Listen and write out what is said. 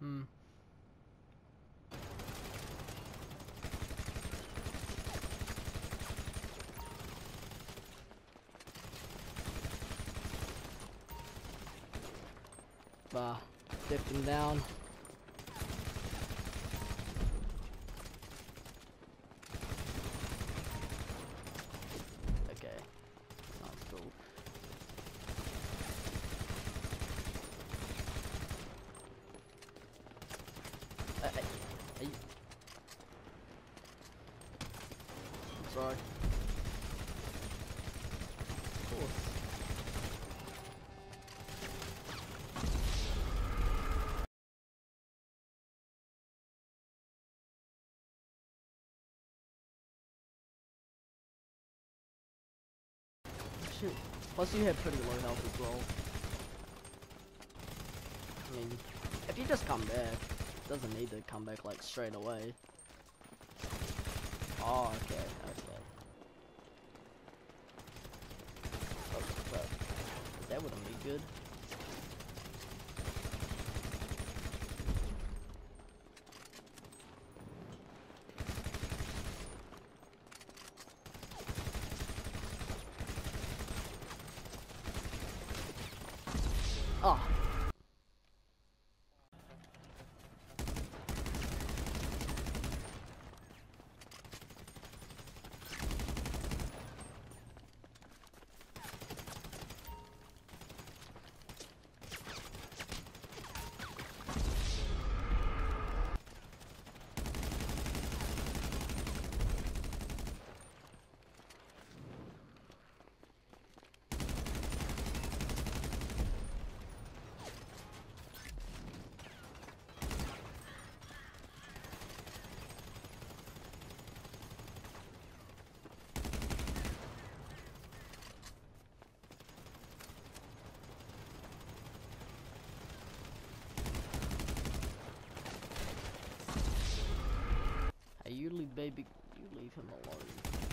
Hmm. Uh, dipped him down. Hey. I'm sorry. Of course. Shit. Plus you have pretty low health as well. I mean, if you just come back, doesn't need to come back like straight away. Oh, okay, okay. Oh, that wouldn't be good. Oh. Hey, you leave baby, you leave him alone.